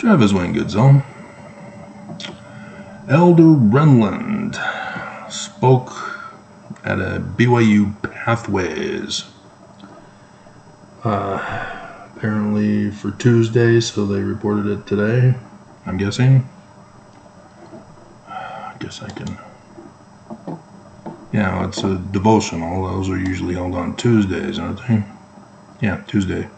Travis Wayne Goodsell. Elder Renlund spoke at a BYU Pathways. Uh, apparently for Tuesday, so they reported it today, I'm guessing. I guess I can. Yeah, it's a devotional. Those are usually held on Tuesdays, aren't they? Yeah, Tuesday.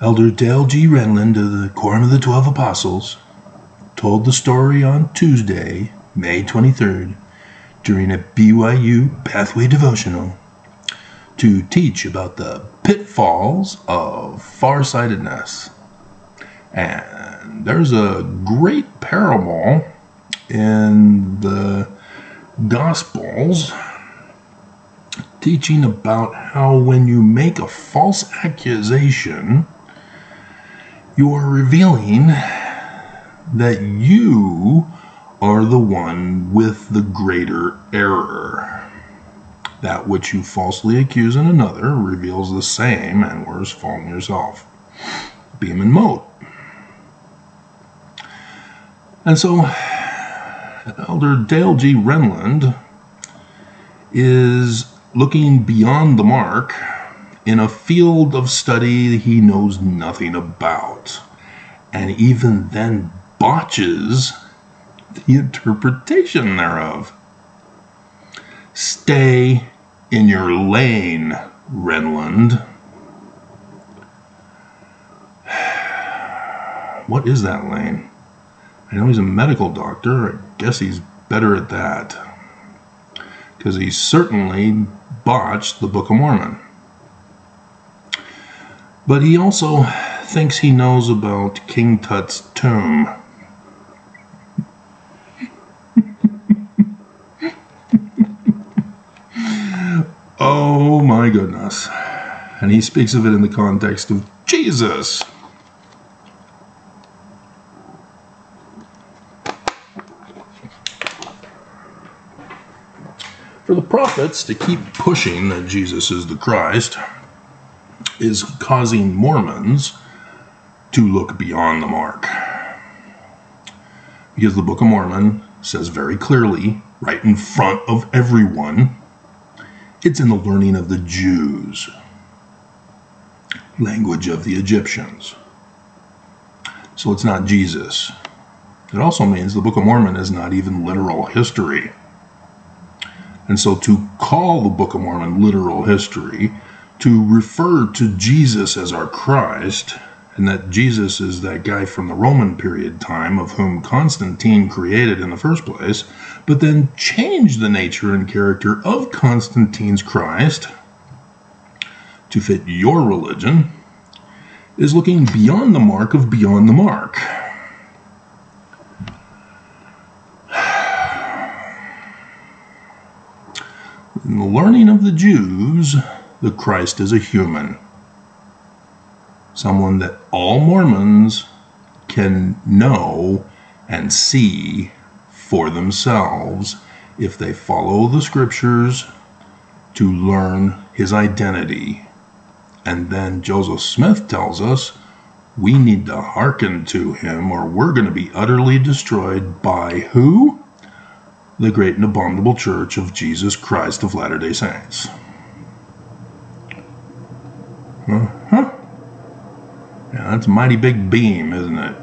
Elder Dale G. Renlund of the Quorum of the Twelve Apostles told the story on Tuesday, May 23rd, during a BYU Pathway devotional to teach about the pitfalls of farsightedness. And there's a great parable in the Gospels teaching about how when you make a false accusation, you are revealing that you are the one with the greater error. That which you falsely accuse in another reveals the same and worse fault in yourself. Beam and mote. And so, Elder Dale G. Renlund is looking beyond the mark in a field of study he knows nothing about, and even then botches the interpretation thereof. Stay in your lane, Renlund. What is that lane? I know he's a medical doctor. I guess he's better at that. Because he certainly botched the Book of Mormon. But he also thinks he knows about King Tut's tomb. oh my goodness. And he speaks of it in the context of Jesus. For the prophets to keep pushing that Jesus is the Christ is causing Mormons to look beyond the mark. Because the Book of Mormon says very clearly, right in front of everyone, it's in the learning of the Jews, language of the Egyptians. So it's not Jesus. It also means the Book of Mormon is not even literal history. And so to call the Book of Mormon literal history to refer to Jesus as our Christ, and that Jesus is that guy from the Roman period time of whom Constantine created in the first place, but then changed the nature and character of Constantine's Christ to fit your religion, is looking beyond the mark of beyond the mark. The learning of the Jews, the Christ is a human. Someone that all Mormons can know and see for themselves if they follow the scriptures to learn his identity. And then Joseph Smith tells us we need to hearken to him or we're going to be utterly destroyed by who? The great and abominable church of Jesus Christ of Latter day Saints. Uh-huh. Yeah, that's a mighty big beam, isn't it?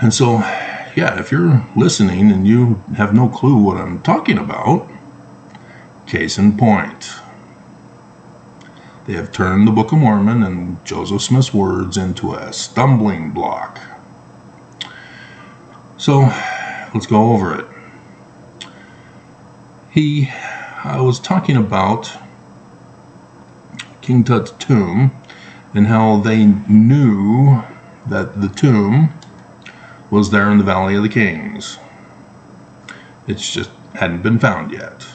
And so, yeah, if you're listening and you have no clue what I'm talking about, case in point. They have turned the Book of Mormon and Joseph Smith's words into a stumbling block. So, let's go over it. He, I was talking about King Tut's tomb and how they knew that the tomb was there in the Valley of the Kings. It's just hadn't been found yet.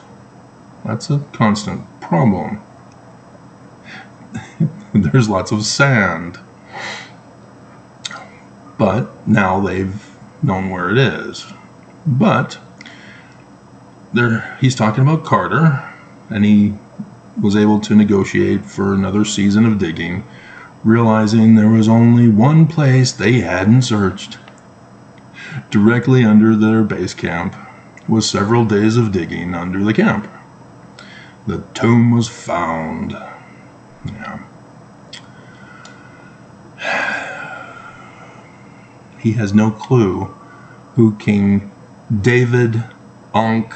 That's a constant problem. There's lots of sand. But now they've known where it is. But there he's talking about Carter and he was able to negotiate for another season of digging realizing there was only one place they hadn't searched. Directly under their base camp was several days of digging under the camp. The tomb was found. Yeah. He has no clue who King David Ankh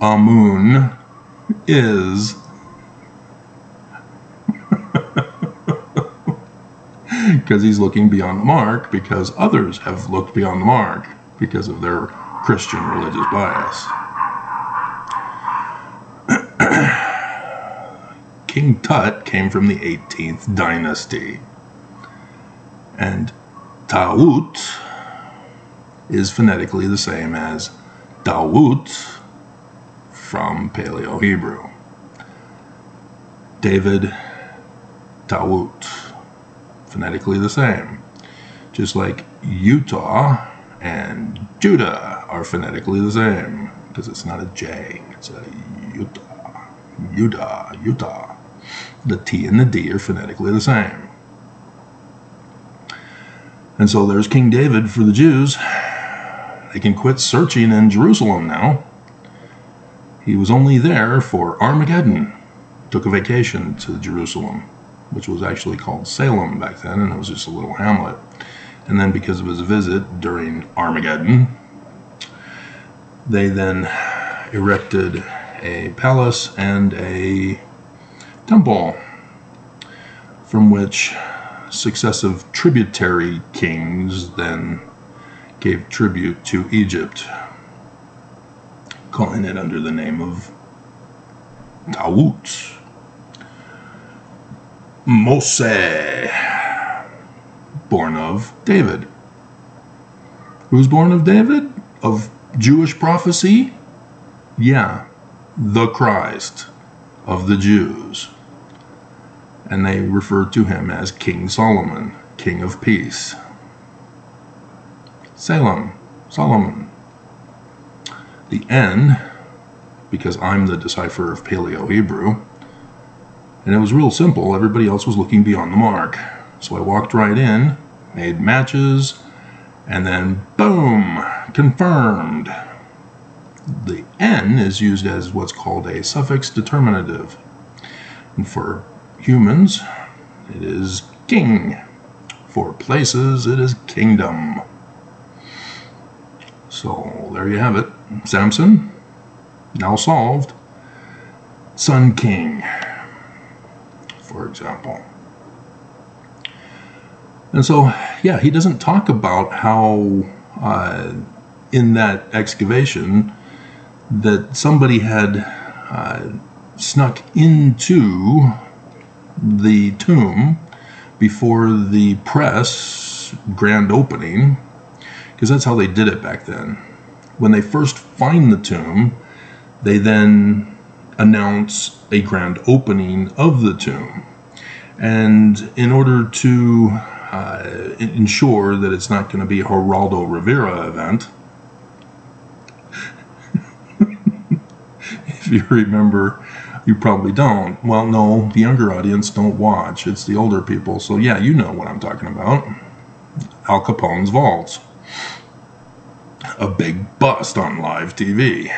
Amun is. Because he's looking beyond the mark, because others have looked beyond the mark because of their Christian religious bias. King Tut came from the 18th dynasty. And Tawut is phonetically the same as Dawut from Paleo Hebrew. David Ta'ut, phonetically the same. Just like Utah and Judah are phonetically the same because it's not a J, it's a Utah, Utah, Utah. The T and the D are phonetically the same. And so there's King David for the Jews. They can quit searching in Jerusalem now. He was only there for Armageddon. Took a vacation to Jerusalem, which was actually called Salem back then, and it was just a little hamlet. And then because of his visit during Armageddon, they then erected a palace and a temple from which successive tributary kings then gave tribute to Egypt, calling it under the name of Ta'ut. Moshe, born of David. Who's born of David? Of Jewish prophecy? Yeah, the Christ of the Jews and they referred to him as King Solomon, King of Peace. Salem, Solomon. The N, because I'm the decipherer of Paleo Hebrew, and it was real simple. Everybody else was looking beyond the mark. So I walked right in, made matches, and then boom, confirmed. The N is used as what's called a suffix determinative. And for humans, it is king. For places, it is kingdom. So there you have it. Samson, now solved. Sun King, for example. And so, yeah, he doesn't talk about how uh, in that excavation that somebody had uh, snuck into the tomb before the press grand opening, because that's how they did it back then. When they first find the tomb, they then announce a grand opening of the tomb. And in order to uh, ensure that it's not going to be a Geraldo Rivera event, if you remember you probably don't. Well, no, the younger audience don't watch. It's the older people. So, yeah, you know what I'm talking about. Al Capone's vaults. A big bust on live TV.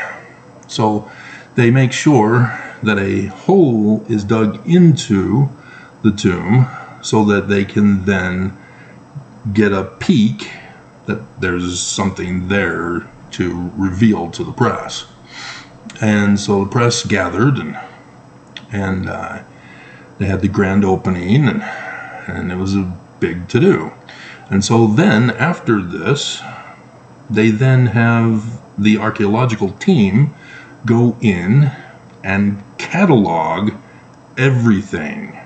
So, they make sure that a hole is dug into the tomb so that they can then get a peek that there's something there to reveal to the press. And so the press gathered and and uh, they had the grand opening, and and it was a big to do. And so then after this, they then have the archaeological team go in and catalog everything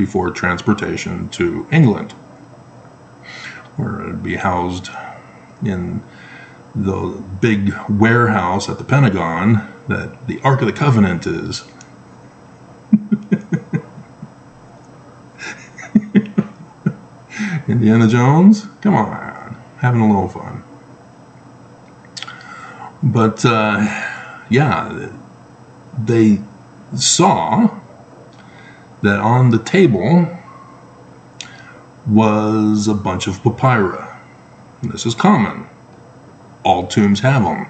before transportation to England, where it'd be housed in the big warehouse at the Pentagon that the Ark of the Covenant is. Indiana Jones? Come on, having a little fun. But uh, yeah, they saw that on the table was a bunch of papyri. This is common. All tombs have them.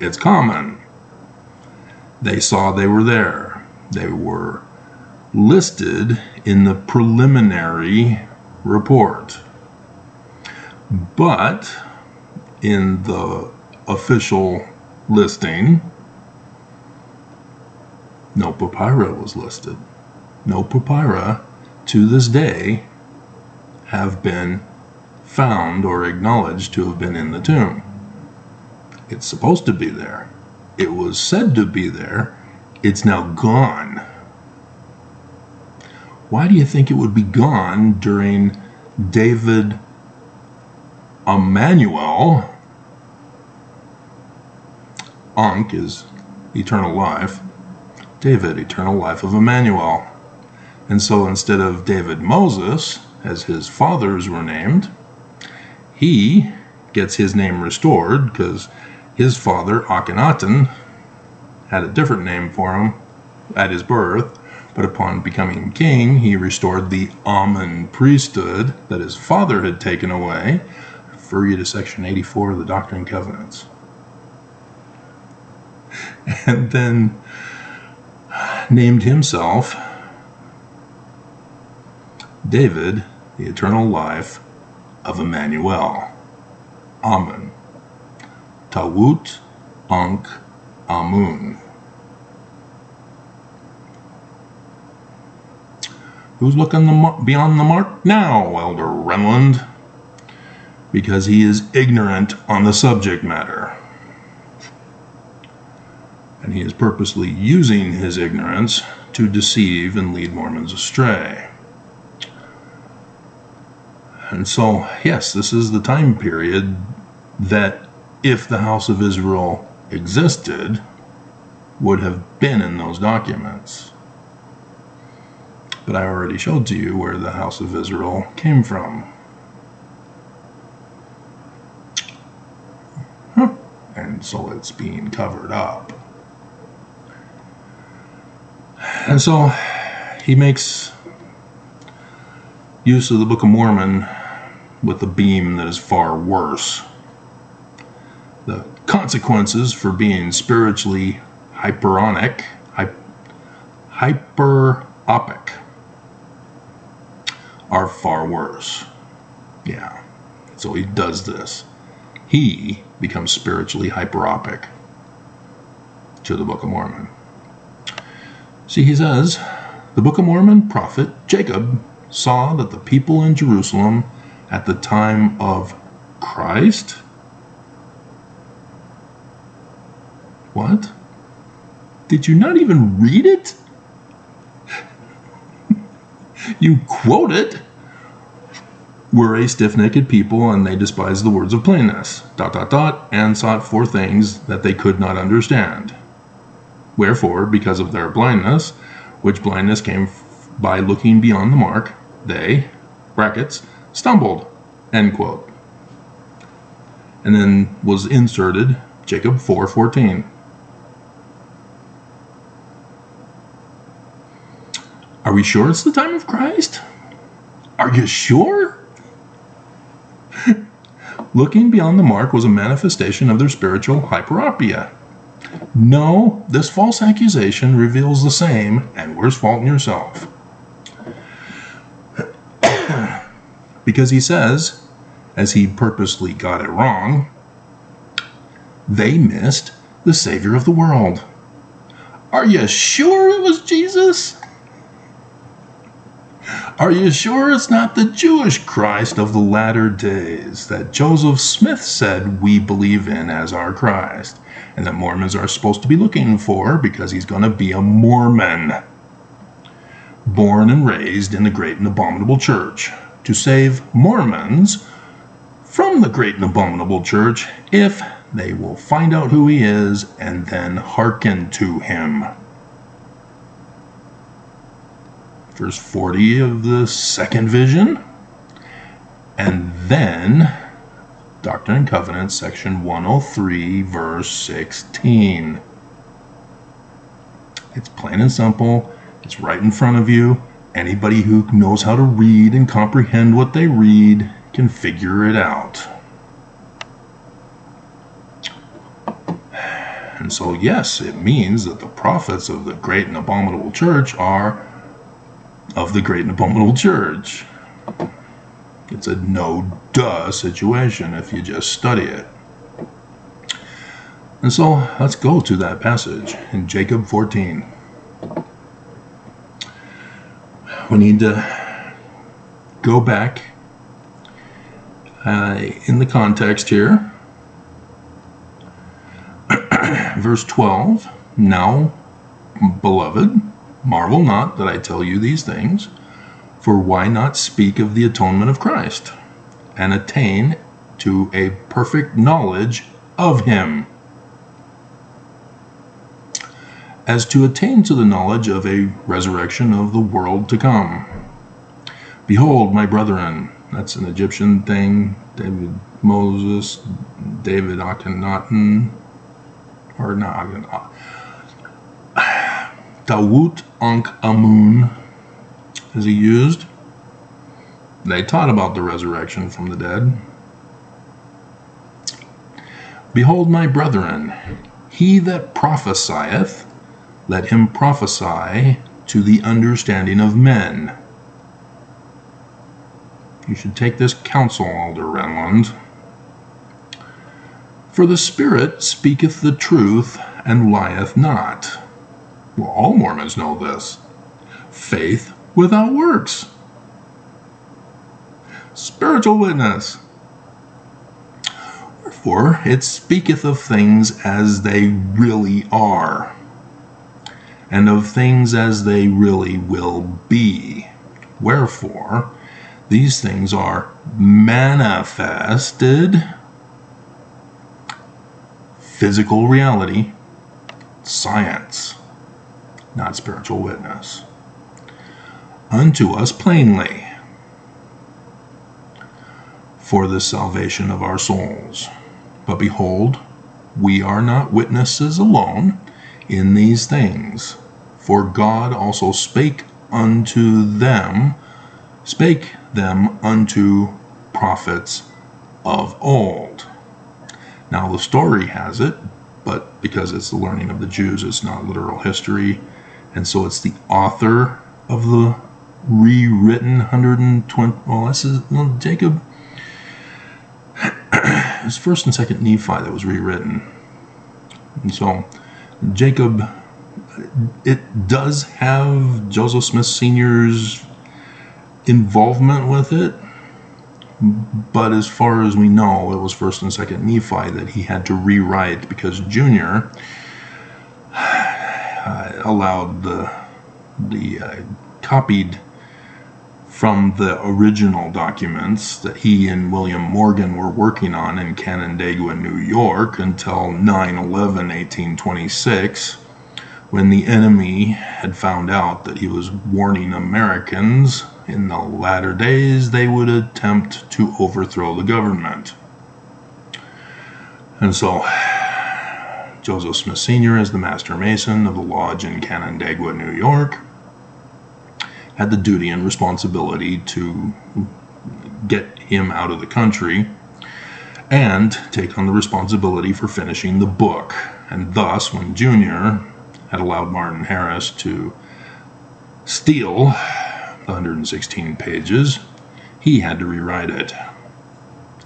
It's common. They saw they were there. They were listed in the preliminary report. But in the official listing, no papyri was listed. No papyri to this day have been found or acknowledged to have been in the tomb. It's supposed to be there. It was said to be there. It's now gone. Why do you think it would be gone during David Emmanuel? Ankh is eternal life. David, eternal life of Emmanuel. And so instead of David Moses, as his fathers were named, he gets his name restored because his father, Akhenaten, had a different name for him at his birth, but upon becoming king, he restored the Amen priesthood that his father had taken away. I refer you to section 84 of the Doctrine and Covenants. And then named himself David, the eternal life of Emmanuel. Amen. Tawut Ankh Amun. Who's looking the beyond the mark now, Elder Renlund? Because he is ignorant on the subject matter. And he is purposely using his ignorance to deceive and lead Mormons astray. And so, yes, this is the time period that if the house of Israel existed, would have been in those documents. But I already showed to you where the house of Israel came from. Huh. And so it's being covered up. And so he makes use of the Book of Mormon with a beam that is far worse. The consequences for being spiritually hyperonic, hy- hyperopic, are far worse. Yeah. So he does this. He becomes spiritually hyperopic to the Book of Mormon. See, he says, the Book of Mormon prophet Jacob saw that the people in Jerusalem at the time of Christ? What? Did you not even read it? you quote it. Were a stiff necked people, and they despised the words of plainness, dot dot dot, and sought for things that they could not understand. Wherefore, because of their blindness, which blindness came by looking beyond the mark, they, brackets, stumbled, end quote. And then was inserted Jacob 4:14. Are we sure it's the time of Christ? Are you sure? Looking beyond the mark was a manifestation of their spiritual hyperopia. No, this false accusation reveals the same, and where's fault in yourself? Because he says, as he purposely got it wrong, they missed the Savior of the world. Are you sure it was Jesus? Are you sure it's not the Jewish Christ of the latter days that Joseph Smith said we believe in as our Christ and that Mormons are supposed to be looking for because he's going to be a Mormon? Born and raised in the great and abominable church, to save Mormons from the great and abominable church if they will find out who he is and then hearken to him. Verse 40 of the second vision. And then Doctrine and Covenants, section 103, verse 16. It's plain and simple. It's right in front of you. Anybody who knows how to read and comprehend what they read can figure it out. And so, yes, it means that the prophets of the great and abominable church are of the great and abominable church. It's a no duh situation if you just study it. And so let's go to that passage in Jacob 14. We need to go back uh, in the context here. Verse 12 Now, beloved, marvel not that I tell you these things, for why not speak of the atonement of Christ and attain to a perfect knowledge of Him? As to attain to the knowledge of a resurrection of the world to come. Behold, my brethren, that's an Egyptian thing, David Moses, David Akhenaten, or not Akhenaten, Dawut Ankh Amun, is he used? They taught about the resurrection from the dead. Behold, my brethren, he that prophesieth let him prophesy to the understanding of men. You should take this counsel, Alder Renlund. For the Spirit speaketh the truth and lieth not. Well, all Mormons know this. Faith without works. Spiritual witness. Wherefore it speaketh of things as they really are and of things as they really will be. Wherefore, these things are manifested physical reality, science, not spiritual witness, unto us plainly for the salvation of our souls. But behold, we are not witnesses alone in these things. For God also spake unto them, spake them unto prophets of old. Now the story has it, but because it's the learning of the Jews, it's not literal history. And so it's the author of the rewritten 120. Well, this is well, Jacob. it's first and second Nephi that was rewritten. And so Jacob, it does have Joseph Smith Sr.'s involvement with it, but as far as we know, it was first and second Nephi that he had to rewrite because Junior uh, allowed the the uh, copied from the original documents that he and William Morgan were working on in Canandaigua, New York until 9 11 1826, when the enemy had found out that he was warning Americans in the latter days they would attempt to overthrow the government. And so, Joseph Smith Sr. is the master mason of the lodge in Canandaigua, New York had the duty and responsibility to get him out of the country and take on the responsibility for finishing the book. And thus, when Junior had allowed Martin Harris to steal the 116 pages, he had to rewrite it.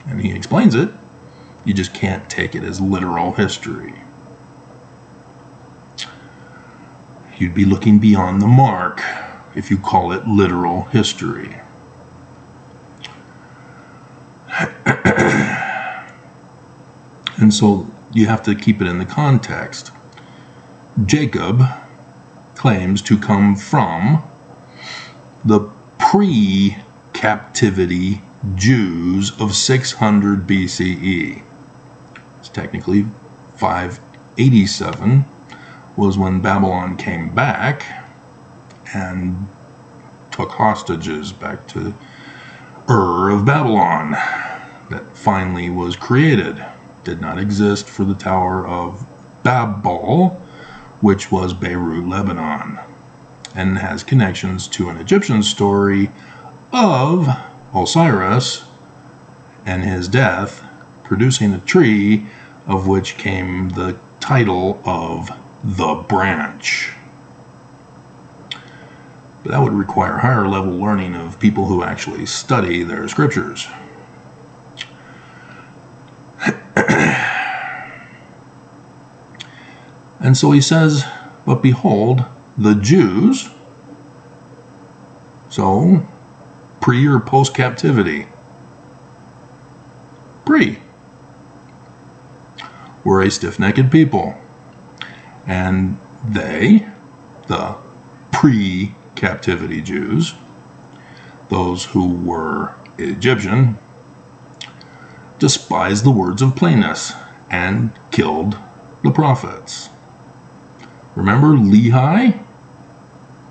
And he explains it. You just can't take it as literal history. You'd be looking beyond the mark if you call it literal history. and so you have to keep it in the context. Jacob claims to come from the pre captivity Jews of 600 BCE. It's technically 587 was when Babylon came back and took hostages back to Ur of Babylon that finally was created. Did not exist for the Tower of Babel, which was Beirut, Lebanon. and has connections to an Egyptian story of Osiris and his death producing a tree of which came the title of the branch. But that would require higher level learning of people who actually study their scriptures. and so he says, But behold, the Jews, so pre or post captivity, pre, were a stiff necked people. And they, the pre captivity Jews, those who were Egyptian, despised the words of plainness and killed the prophets. Remember Lehi?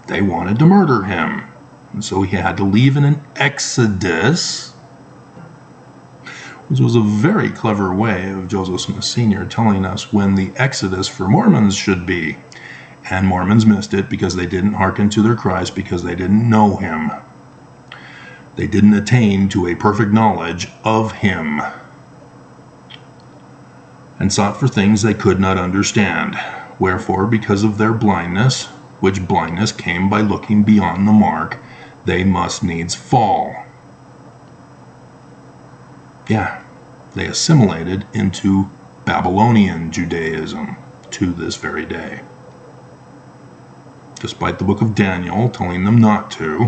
They wanted to murder him. And so he had to leave in an exodus, which was a very clever way of Joseph Smith Sr. telling us when the exodus for Mormons should be. And Mormons missed it because they didn't hearken to their Christ because they didn't know him. They didn't attain to a perfect knowledge of him and sought for things they could not understand. Wherefore, because of their blindness, which blindness came by looking beyond the mark, they must needs fall. Yeah, they assimilated into Babylonian Judaism to this very day despite the book of Daniel telling them not to,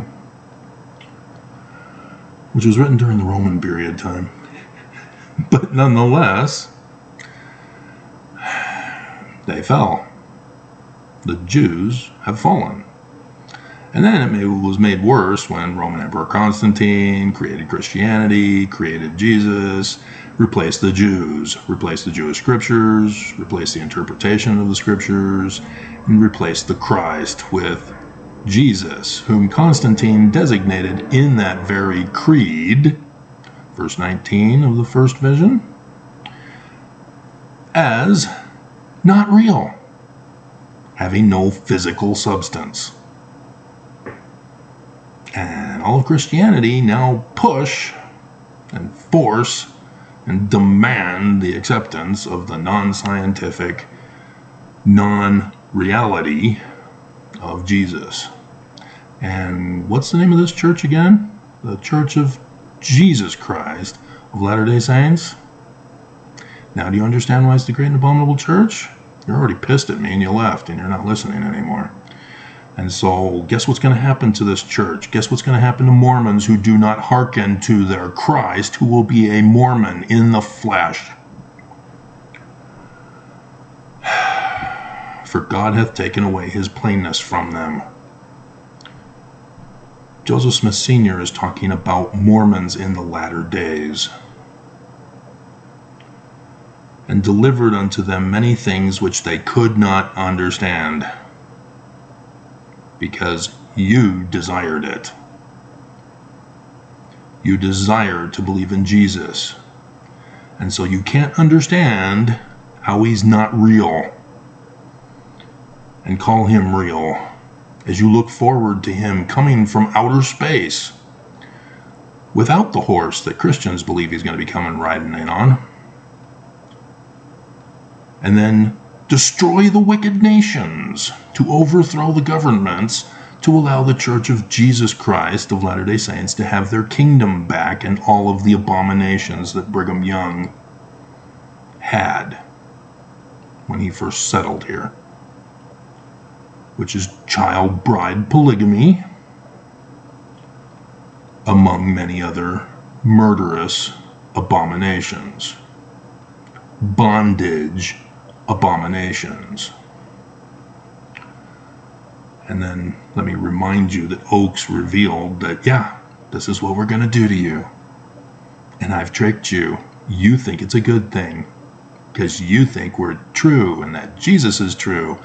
which was written during the Roman period time. but nonetheless, they fell. The Jews have fallen. And then it was made worse when Roman Emperor Constantine created Christianity, created Jesus, replaced the Jews, replaced the Jewish scriptures, replaced the interpretation of the scriptures, and replaced the Christ with Jesus, whom Constantine designated in that very creed, verse 19 of the first vision, as not real, having no physical substance. And all of Christianity now push and force and demand the acceptance of the non scientific, non reality of Jesus. And what's the name of this church again? The Church of Jesus Christ of Latter day Saints. Now, do you understand why it's the great and abominable church? You're already pissed at me and you left and you're not listening anymore. And so, guess what's going to happen to this church? Guess what's going to happen to Mormons who do not hearken to their Christ, who will be a Mormon in the flesh? For God hath taken away his plainness from them. Joseph Smith Sr. is talking about Mormons in the latter days. And delivered unto them many things which they could not understand because you desired it. You desired to believe in Jesus. And so you can't understand how he's not real and call him real as you look forward to him coming from outer space without the horse that Christians believe he's going to be coming riding in on. And then destroy the wicked nations, to overthrow the governments, to allow the Church of Jesus Christ of Latter day Saints to have their kingdom back and all of the abominations that Brigham Young had when he first settled here, which is child bride polygamy, among many other murderous abominations, bondage abominations. And then let me remind you that Oaks revealed that, yeah, this is what we're going to do to you. And I've tricked you. You think it's a good thing because you think we're true and that Jesus is true.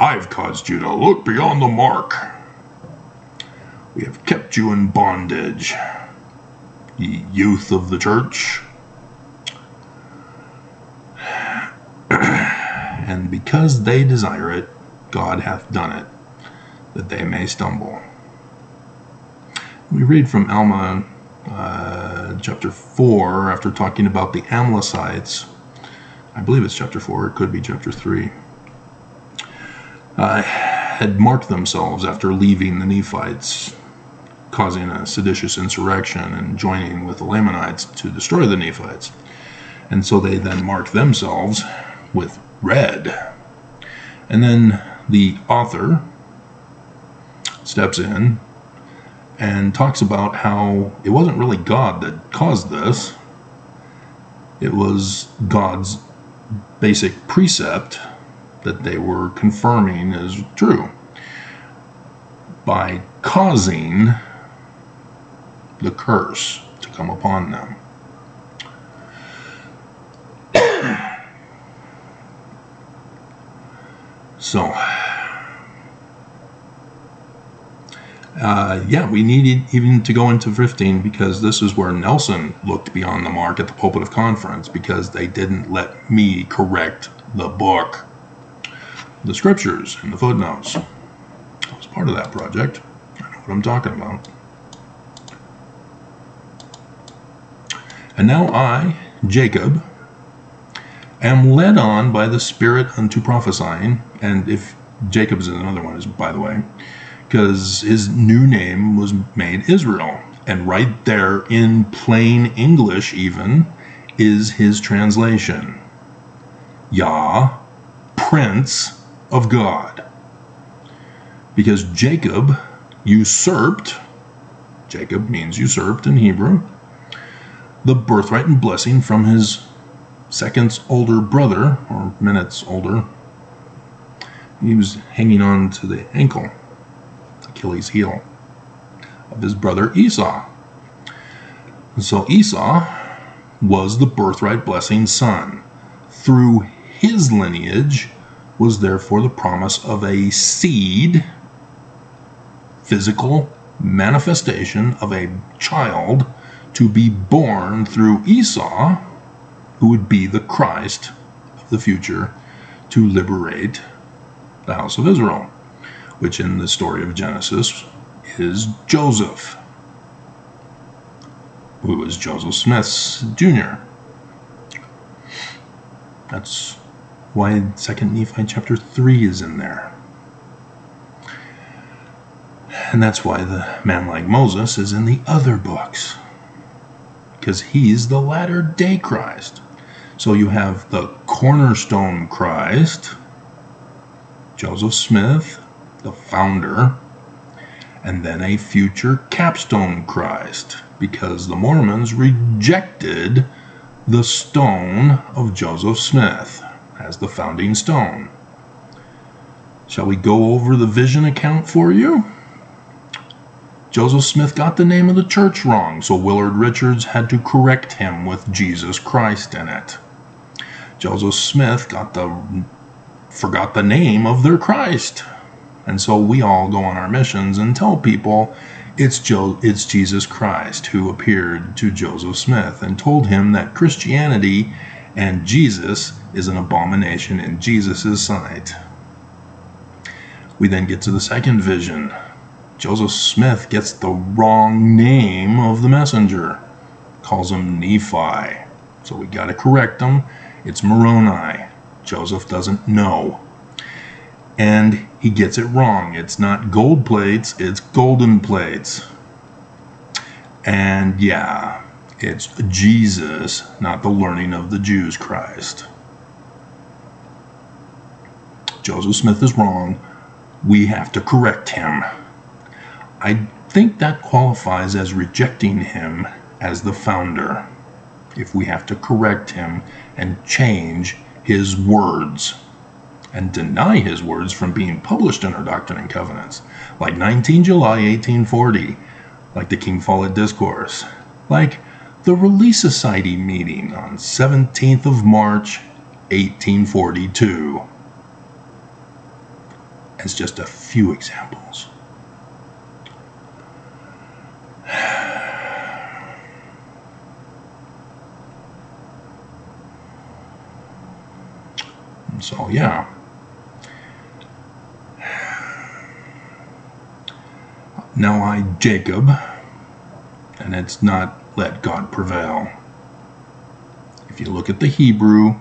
I've caused you to look beyond the mark. We have kept you in bondage, ye youth of the church. And because they desire it, God hath done it. that they may stumble. We read from Alma uh, chapter 4 after talking about the Amlicites. I believe it's chapter 4, it could be chapter 3. Uh, had marked themselves after leaving the Nephites, causing a seditious insurrection and joining with the Lamanites to destroy the Nephites. And so they then marked themselves with red. And then the author steps in and talks about how it wasn't really God that caused this, it was God's basic precept that they were confirming is true by causing the curse to come upon them. So, uh, yeah, we needed even to go into 15 because this is where Nelson looked beyond the mark at the pulpit of conference because they didn't let me correct the book, the scriptures, and the footnotes. I was part of that project. I know what I'm talking about. And now I, Jacob, am led on by the Spirit unto prophesying. And if Jacob is another one, is by the way, because his new name was made Israel. And right there in plain English, even, is his translation Yah, Prince of God. Because Jacob usurped, Jacob means usurped in Hebrew, the birthright and blessing from his second's older brother, or minutes older. He was hanging on to the ankle Achilles' heel of his brother Esau. And so Esau was the birthright blessing son. Through his lineage was therefore the promise of a seed, physical manifestation of a child to be born through Esau, who would be the Christ of the future to liberate the house of Israel which in the story of Genesis is Joseph, who is Joseph Smith's Jr. That's why 2nd Nephi chapter 3 is in there. And that's why the man like Moses is in the other books. Because he's the latter day Christ. So you have the cornerstone Christ, Joseph Smith, the founder, and then a future capstone Christ, because the Mormons rejected the stone of Joseph Smith as the founding stone. Shall we go over the vision account for you? Joseph Smith got the name of the church wrong, so Willard Richards had to correct him with Jesus Christ in it. Joseph Smith got the forgot the name of their Christ. And so we all go on our missions and tell people it's, jo- it's Jesus Christ who appeared to Joseph Smith and told him that Christianity and Jesus is an abomination in Jesus' sight. We then get to the second vision. Joseph Smith gets the wrong name of the messenger, calls him Nephi. So we got to correct him. It's Moroni. Joseph doesn't know and he gets it wrong. It's not gold plates, it's golden plates. And yeah, it's Jesus, not the learning of the Jews Christ. Joseph Smith is wrong. We have to correct him. I think that qualifies as rejecting him as the founder if we have to correct him and change his words and deny his words from being published in our Doctrine and Covenants, like 19 July 1840, like the King Follett Discourse, like the Relief Society meeting on 17th of March 1842, as just a few examples. So, yeah. Now I, Jacob, and it's not let God prevail. If you look at the Hebrew,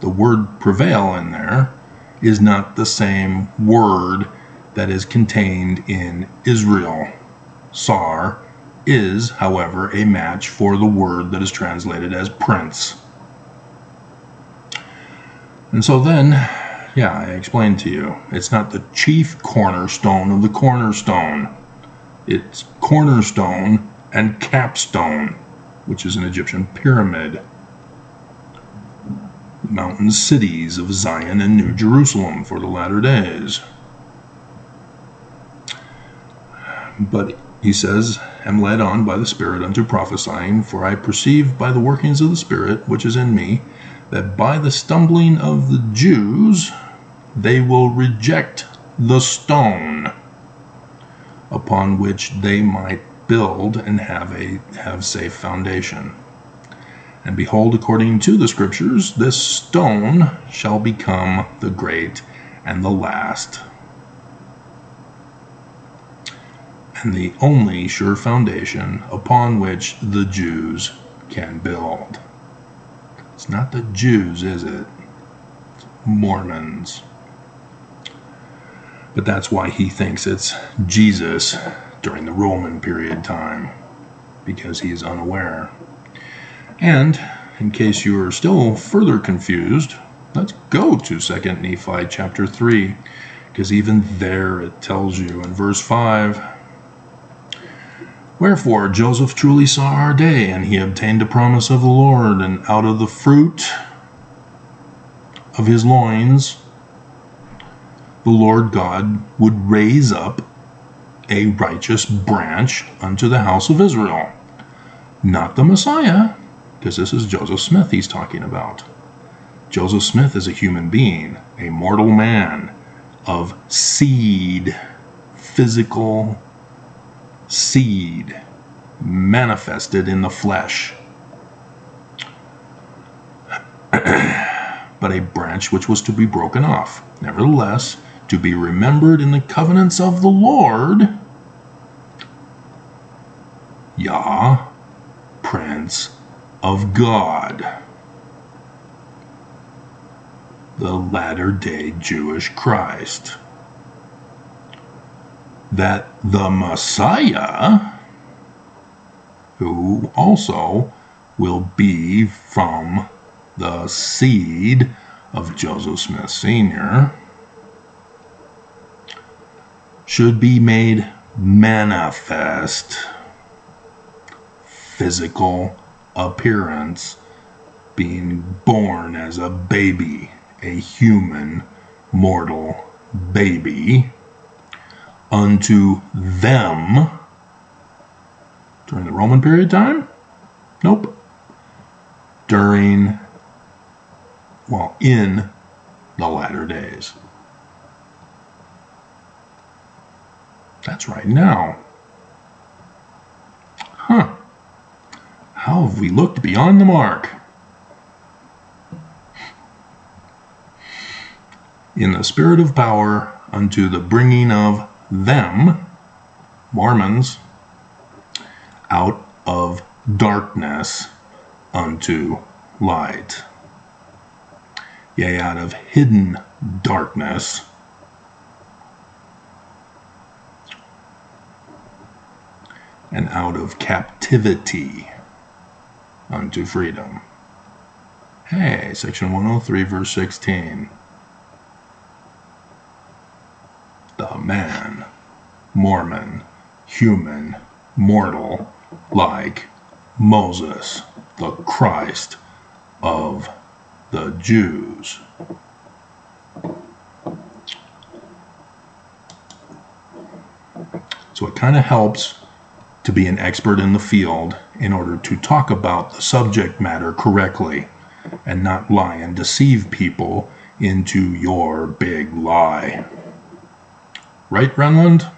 the word prevail in there is not the same word that is contained in Israel. Sar is, however, a match for the word that is translated as prince. And so then, yeah, I explained to you, it's not the chief cornerstone of the cornerstone. It's cornerstone and capstone, which is an Egyptian pyramid. Mountain cities of Zion and New Jerusalem for the latter days. But he says, am led on by the Spirit unto prophesying, for I perceive by the workings of the Spirit which is in me, that by the stumbling of the Jews they will reject the stone upon which they might build and have a have safe foundation. And behold, according to the scriptures, this stone shall become the great and the last, and the only sure foundation upon which the Jews can build. It's not the Jews, is it? Mormons. But that's why he thinks it's Jesus during the Roman period time, because he is unaware. And, in case you are still further confused, let's go to 2 Nephi chapter 3, because even there it tells you in verse 5 Wherefore Joseph truly saw our day, and he obtained a promise of the Lord, and out of the fruit of his loins the Lord God would raise up a righteous branch unto the house of Israel. Not the Messiah, because this is Joseph Smith he's talking about. Joseph Smith is a human being, a mortal man of seed, physical seed, manifested in the flesh. but a branch which was to be broken off. Nevertheless, to be remembered in the covenants of the Lord, Yah, Prince of God, the latter day Jewish Christ. That the Messiah, who also will be from the seed of Joseph Smith Sr., should be made manifest physical appearance being born as a baby a human mortal baby unto them during the Roman period time? Nope. During, well, in the latter days. That's right now. Huh. How have we looked beyond the mark? In the spirit of power unto the bringing of them, Mormons, out of darkness unto light. Yea, out of hidden darkness and out of captivity unto freedom. Hey, section 103, verse 16. The man, Mormon, human, mortal, like Moses, the Christ of the Jews. So it kind of helps to be an expert in the field in order to talk about the subject matter correctly and not lie and deceive people into your big lie. Right, Renlund?